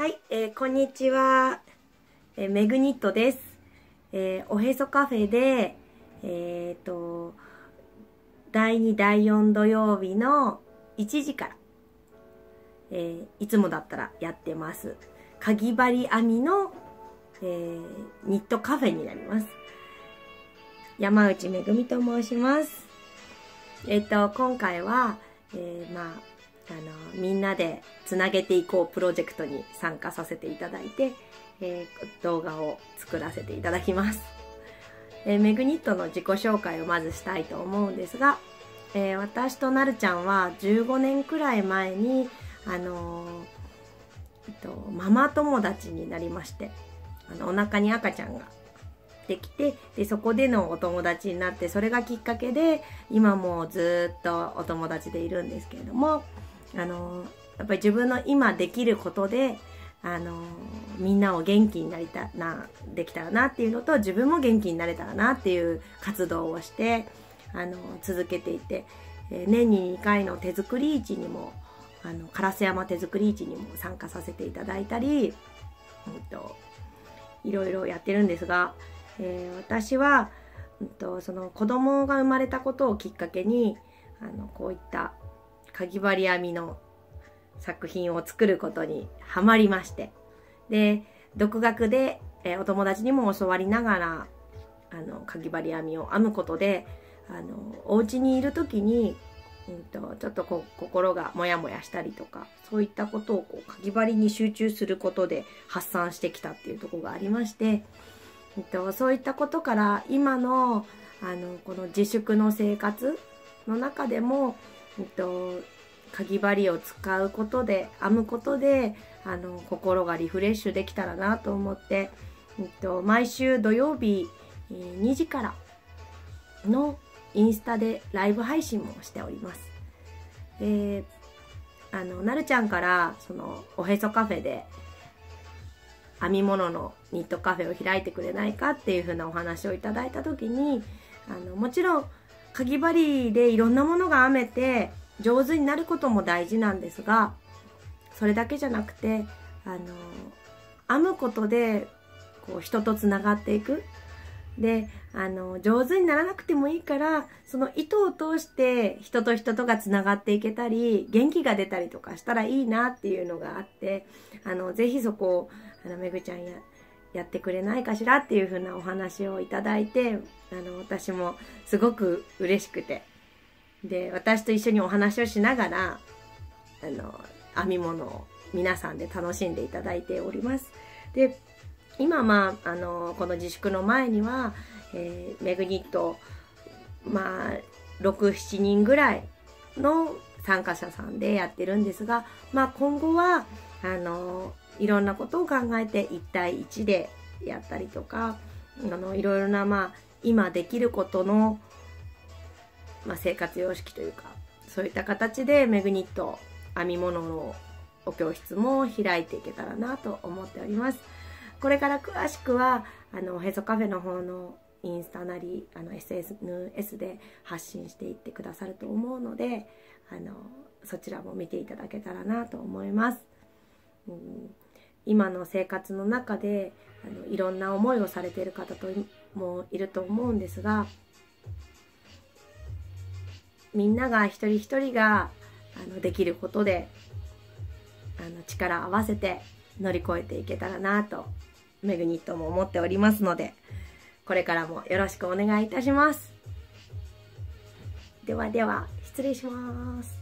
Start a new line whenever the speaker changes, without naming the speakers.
はい、えー、こんにちは。えー、メグニットです。えー、おへそカフェで、えっ、ー、と、第2、第4土曜日の1時から、え、いつもだったらやってます。かぎ針編みの、え、ニットカフェになります。山内めぐみと申します。えっ、と、今回は、え、まあ、あの、みんなでつなげていこうプロジェクトに参加させていただいて、えー、動画を作らせていただきます。えー、メグニットの自己紹介をまずしたいと思うんですが、えー、私となるちゃんは15年くらい前に、あのえっと、ママ友達になりまして、あの、お腹に赤ちゃんができて、で、そこでのお友達になって、それがきっかけで、今もずっとお友達でいるんですけれども、あのやっぱり自分の今できることであのみんなを元気になりたなできたらなっていうのと自分も元気になれたらなっていう活動をしてあの続けていて、え、年に2回の手作り市にもあの烏山手作り市にも参加させていただいたり、うんと、いろいろやってるんですが、えー、私は、うんとその子供が生まれたことをきっかけにあのこういったかぎ針編みの作品を作ることにハマりまして。で、独学で、え、お友達にも教わりながら、あの、かぎ針編みを編むことで、あの、お家にいる時に、うんと、ちょっとこう、心がモヤモヤしたりとか、そういったことをこう、かぎ針に集中することで発散してきたっていうとこがありまして、うんと、そういったことから今の、あの、この自粛の生活の中でも、えっと、かぎ針を使うことで編むことであの心がリフレッシュできたらなと思って、えっと、毎週土曜日2時からのインスタでライブ配信もしております。えー、あのなるちゃんからそのおへそカフェで編み物のニットカフェを開いてくれないかっていう風なお話をいただいた時にあのもちろんかぎ針でいろんなものが編めて上手になることも大事なんですがそれだけじゃなくてあの編むことでこう人とつながっていく。であの上手にならなくてもいいからその糸を通して人と人とがつながっていけたり元気が出たりとかしたらいいなっていうのがあってあのぜひそこをあのめぐちゃんややってくれないかしらっていう風なお話をいただいてあの私もすごく嬉しくてで私と一緒にお話をしながらあの編み物を皆さんで楽しんでいただいております。で今まああのこの自粛の前には、えー、メグニットまあ67人ぐらいの参加者さんでやってるんですが、まあ、今後はあのいろんなことを考えて1対1でやったりとかあのいろいろな、まあ、今できることの、まあ、生活様式というかそういった形でメグニット編み物のお教室も開いていけたらなと思っております。これから詳しくはあのへそカフェの方のインスタなりあの SNS で発信していってくださると思うのであのそちらも見ていただけたらなと思います。うん今の生活の中であのいろんな思いをされている方ともいると思うんですがみんなが一人一人があのできることであの力を合わせて乗り越えていけたらなとメグニットも思っておりますのでこれからもよろしくお願いいたします。ではでは失礼します。